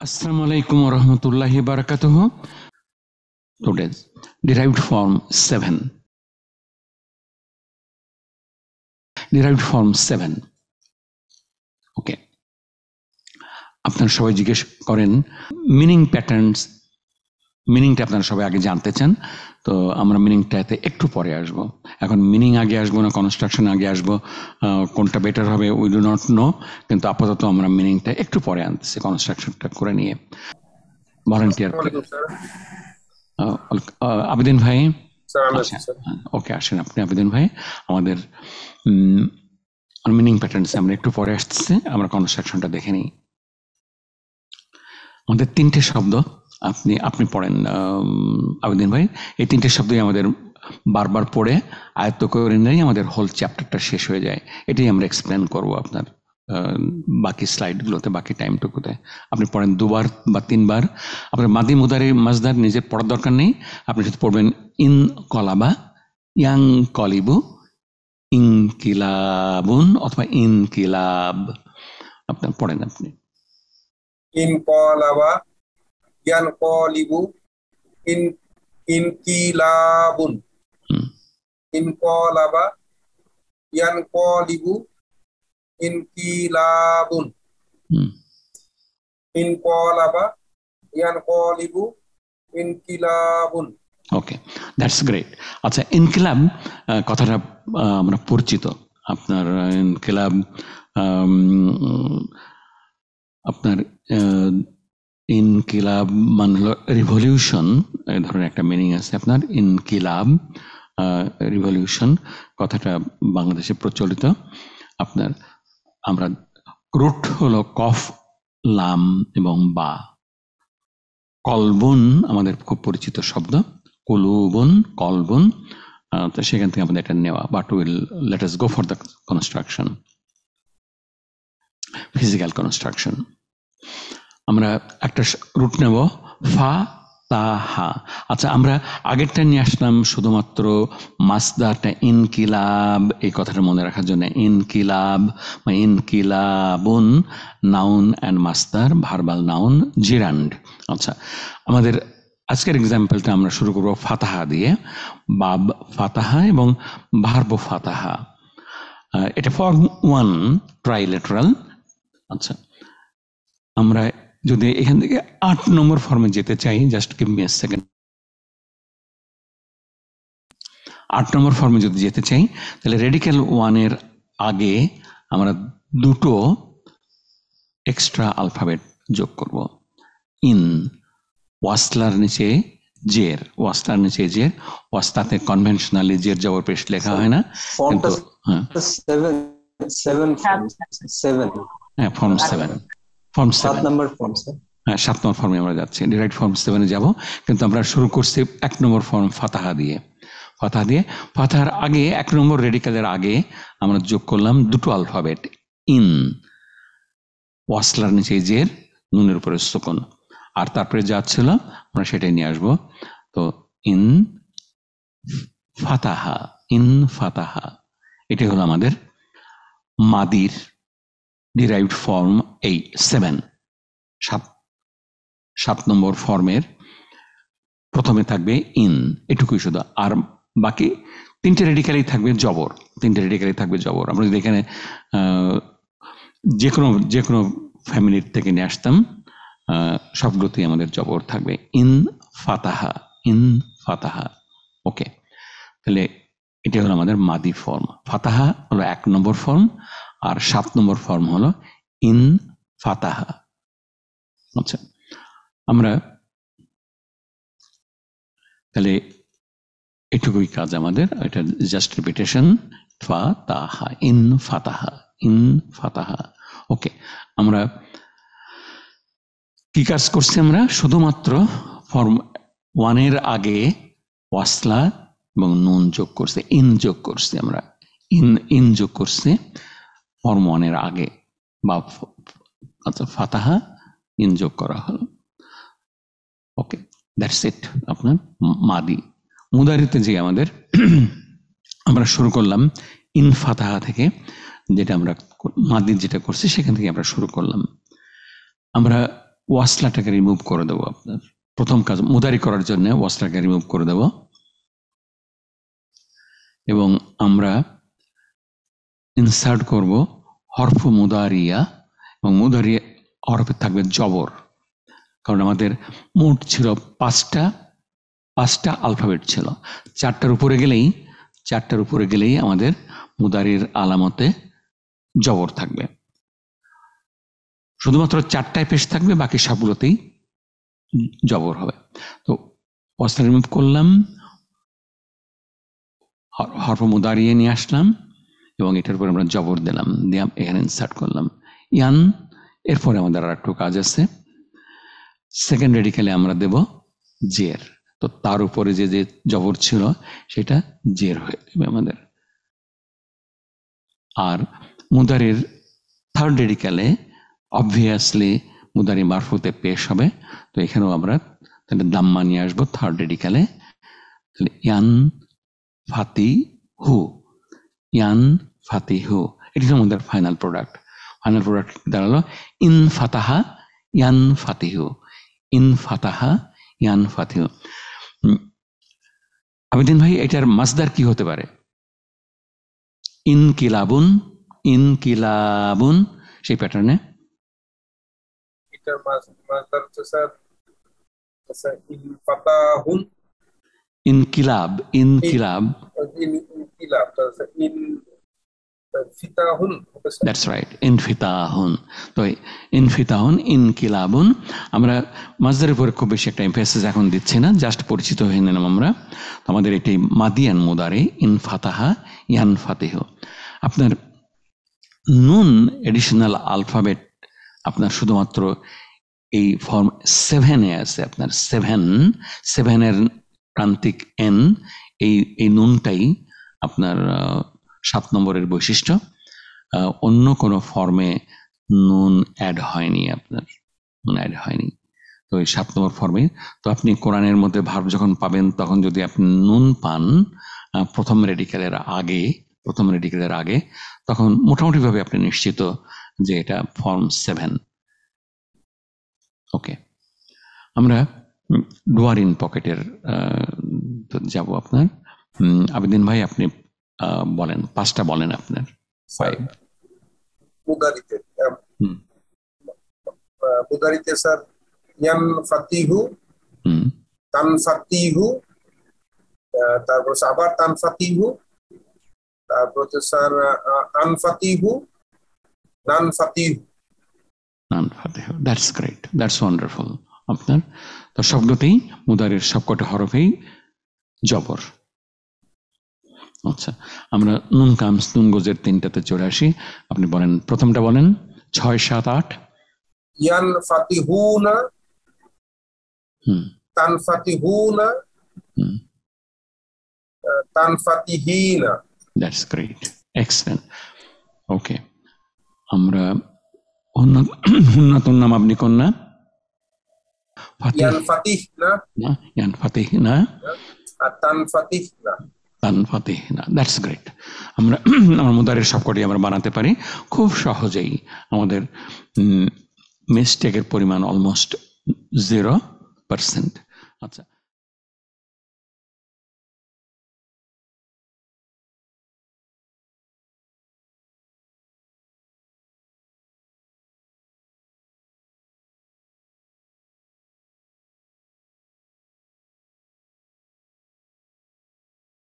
Assalamu alaikum wa rahmatullahi barakatuh. Today's derived form 7. Derived form 7. ওকে আপনার সবাই জিজ্ঞেস করেন মিনিং প্যাটার্নস মিনিংটা আপনারা সবাই আগে জানতে চান। তো আমরা মিনিংটাতে একটু পরে আসব। এখন মিনিং আগে আসব না কনস্ট্রাকশন আগে আসব। কোনটা বেটার হবে উই ডু নট নো কিন্তু আপাতত আমরা মিনিংটা একটু পরে আনতেছি কনস্ট্রাকশনটা করে নিয়ে। ভলেন্টিয়ার আবেদিন ভাই? আচ্ছা ওকে আসেন আপনি আবেদিন ভাই। আমাদের মিনিং প্যাটার্নস আমরা একটু পরে আসতেছে আমরা কনস্ট্রাকশনটা দেখে নিই। আমাদের তিনটে শব্দ। আপনি আপনি পড়েন আবেদিন ভাই। এই তিনটে শব্দই আমাদের বারবার পড়ে, আয়ত্ত করে নিলেই আমাদের হোল চ্যাপ্টারটা শেষ হয়ে যায়। এটাই আমরা এক্সপ্লেন করব আপনার বাকি স্লাইডগুলোতে বাকি টাইমটুকুতে আপনি পড়েন দুবার বা তিনবার। আপনার মাদি মুদারি মাজদার নিজের পড়ার দরকার নেই। আপনি শুধু পড়বেন, ইন কলাবা, ইয়াং কলিবু, ইনকিলাবুন অথবা ইনকিলাব। আপনার পড়েন আপনি। ইনকলাবা ইয়ানকলিবু ইন ইনকিলাবুন। ইনকলাবা ইয়ানকলিবু ইনকিলাবুন। ইনকলাবা ইয়ানকলিবু ইনকিলাবুন। ওকে দ্যাটস গ্রেট আচ্ছা ইনকিলাব কথাটা আমরা পরিচিত। আপনার ইনকিলাব আপনার আহ, ইনকিলাব মানে হলো রিভলিউশন এই ধরনের একটা মিনিং আছে আপনার, ইনকিলাব রিভলিউশন কথাটা বাংলাদেশে প্রচলিত। আপনার, আমরা রুট হলো কফ, লাম এবং বা। কলবন আমাদের খুব পরিচিত শব্দ। কলুবন, কলবন তো সেখান থেকে আমাদের এটা নেওয়া but will let us go for the construction physical construction আমরা একটা রুট নেব, ফা, তা, হা। আচ্ছা আমরা আগেরটা নিয়ে আসলাম শুধুমাত্র মাসদারটা ইনকিলাব, এই কথাটা মনে রাখার জন্য। ইনকিলাব, বা ইনকিলাবুন, নাউন অ্যান্ড মাসদার, ভার্বাল নাউন, জিরান্ড। আচ্ছা আমাদের আজকের এক্সাম্পলটা আমরা শুরু করব ফাতাহা দিয়ে। বাব ফাতাহা এবং ভার্ব ফাতাহা। এটা ফর্ম ওয়ান ট্রাইলেটারাল আচ্ছা আমরা যদি এখান থেকে আট নম্বর ফর্মে যেতে চাই জাস্ট গিভ মি সেকেন্ড আট নম্বর ফর্মে যদি যেতে চাই তাহলে রেডিক্যাল ওয়ানের আগে আমরা দুটো এক্সট্রা আলফাবেট যোগ করব। ইন ওয়াসলার নিচে জের ওয়াসলার নিচে জের ওয়াস্তাতে কনভেনশনালি জের জবর পেশ লেখা হয় না কিন্তু হ্যাঁ। হ্যাঁ ফর্ম সেভেন ফর্ম সাত নম্বর ফর্ম স্যার হ্যাঁ সাত নম্বর ফর্মে আমরা যাচ্ছি। ডিরাইট ফর্ম সেভেনে যাব। কিন্তু আমরা শুরু করছি এক নম্বর ফর্ম ফাতাহা দিয়ে। ফাতাহা দিয়ে ফাতাহার আগে এক নম্বর রেডিকালের আগে আমরা যোগ করলাম দুটো আলফাবেট ইন ওয়াসলার নিচে জের নুনের উপরে সুকন আর তারপরে যা ছিল আমরা সেটাই নিয়ে আসব। তো ইন ফাতাহা ইন ফাতাহা। এটাই হলো আমাদের মাদির ডিরাইভড ফর্ম এই সেভেন সাত সাত নম্বর ফর্মের প্রথমে থাকবে ইন এটুকুই শুধু। আর বাকি তিনটে রেডিক্যালেই থাকবে জবর। তিনটে রেডিক্যালেই থাকবে জবর। আমরা যদি এখানে যে কোনো যে কোনো ফ্যামিলির থেকে নিয়ে আসতাম সবগুলোতেই আমাদের জবর থাকবে। ইন ফাতাহা ইন ফাতাহা। ওকে তাহলে এটা হলো আমাদের মাদি ফর্ম ফাতাহা হলো এক নম্বর ফর্ম আর সাত নম্বর ফর্ম হলো ইন ফাতাহা। আচ্ছা আমরা তাহলে এটুকুই কাজ আমাদের, এটা জাস্ট রিপিটেশন ফা তাহা ইন ফাতাহা ইন ফাতাহা। ওকে আমরা কি কাজ করছি আমরা? শুধুমাত্র ফর্ম ওয়ানের আগে ওয়াসলা এবং নুন যোগ করছে, ইন যোগ করছি আমরা। ইন ইন যোগ করছি। ফর্ম ওয়ানের আগে বা আচ্ছা ফাতাহা ইন যোগ করা হল। ওকে, দ্যাটস ইট, আপনার মাদি। মুদারিতে যে আমাদের আমরা শুরু করলাম ইন ফাতাহা থেকে, যেটা আমরা মাদির যেটা করছি, সেখান থেকে আমরা শুরু করলাম। আমরা ওয়াসলাটাকে রিমুভ করে দেবো আপনার। প্রথম কাজ, মুদারি করার জন্য ওয়াসলাটাকে রিমুভ করে দেব। এবং আমরা ইনসার্ট করব হরফ মুদারিয়া এবং মুদারিয়া হরফে থাকবে জবর। কারণ আমাদের মোট ছিল পাঁচটা পাঁচটা আলফাবেট ছিল। চারটার উপরে গেলেই, চারটার উপরে গেলেই আমাদের মুদারির আলামতে জবর থাকবে। শুধুমাত্র চারটায় পেশ থাকবে, বাকি সবগুলোতেই জবর হবে। তো অস্ত্র রিমুভ করলাম, হর- হরফ মুদারিয়ে নিয়ে আসলাম। এবং এটার উপর আমরা জবর দিলাম, দিয়ে এখানে ইনসার্ট করলাম। ইয়ান, এরপরে আমাদের আর একটু কাজ আছে। সেকেন্ড রেডিক্যালে আমরা দেব জের। তো তার উপরে যে যে জবর ছিল, সেটা জের হয়ে যাবে আমাদের। আর মুদারের থার্ড রেডিক্যালে অবভিয়াসলি মুদারি মারফুতে পেশ হবে। তো এখানেও আমরা তাহলে দাম্মা নিয়ে আসব থার্ড রেডিক্যালে তাহলে ইয়ান, ফাতি, হু। ইয়ান ফাতি হু এটি হলো আমাদের ফাইনাল প্রোডাক্ট ফাইনাল প্রোডাক্ট দাঁড়াল ইন ফাতাহা ইয়ান ফাতিহু। ইন ফাতাহা ইয়ান ফাতিহু। আবেদিন ভাই এটার মাসদার কি হতে পারে? ইন কিলাবুন ইন কিলাবুন সেই প্যাটার্নে মাস মাসদার হচ্ছে স্যার স্যার ইন কিলাব ইন কিলাব। ইনকিলাব উপরে খুব বেশি দিচ্ছি না জাস্ট পরিচিত মাদিয়ান ইনফাতাহা ইয়ান ফাতিহ। আপনার নুন এডিশনাল আলফাবেট আপনার শুধুমাত্র এই ফর্ম সেভেনে আছে, আপনার সেভেন সেভেনের প্রান্তিক এন এই এই নুনটাই আপনার সাত নম্বরের বৈশিষ্ট্য অন্য কোনো ফর্মে নুন অ্যাড হয়নি আপনার, নুন অ্যাড হয়নি। তো এই সাত নম্বর ফর্মে, তো আপনি কোরআনের মধ্যে ভাব যখন পাবেন, তখন যদি আপনি নুন পান প্রথম রেডিক্যালের আগে, প্রথম রেডিক্যালের আগে, তখন মোটামুটিভাবে আপনি নিশ্চিত যে এটা ফর্ম সেভেন ওকে। আমরা ডুয়ারিন পকেটের যাব আপনার। আবেদিন ভাই আপনি আহ, বলেন পাঁচটা বলেন আপনার। ফাইভ মুদারিতে মুদারিতে স্যার ইয়ান ফাতিহু হুম। তান ফাতিহু তারপর আবার তান ফাতিহু তারপর হচ্ছে স্যার আন ফাতিহু নান ফাতিহু। নান ফাতেহ দ্যাটস গ্রেট দ্যাটস ওয়ান্ডারফুল আপনার। তো শব্দতেই মুদারের সবকটা হরফেই জবর। আচ্ছা আমরা নুন কামস নুন গোজের তিনটাতে চলে আসি। আপনি বলেন প্রথমটা বলেন ছয় সাত আট? ইয়ান ফাতিহুনা। হুম। তান ফাতিহুনা। হুম। তান ফাতিহিনা। দ্যাটস গ্রেট এক্সেলেন্ট ওকে আমরা উন্নত নাম আপনি কন্যা ফাতিহ। ইয়ান ফাতিহনা। না ইয়ান ফাতিহ না তান ফাতিহনা। তান ফাতিহ না দ্যাটস গ্রেট আমরা, আমার মুদারের সবকটি আমরা বানাতে পারি। খুব সহজেই আমাদের মিস্টেকের পরিমাণ অলমোস্ট জিরো পার্সেন্ট আচ্ছা